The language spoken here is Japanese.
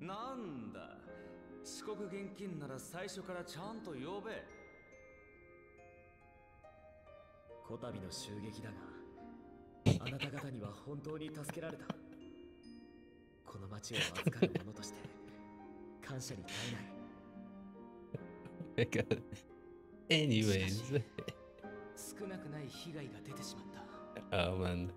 なんだ遅刻現金なら最初からちゃんと呼べこたびの襲撃だがあなた方には本当に助けられたこの町を預かる者として感謝に耐えない Anyways. 少なくない被害が出てしまった Oh man.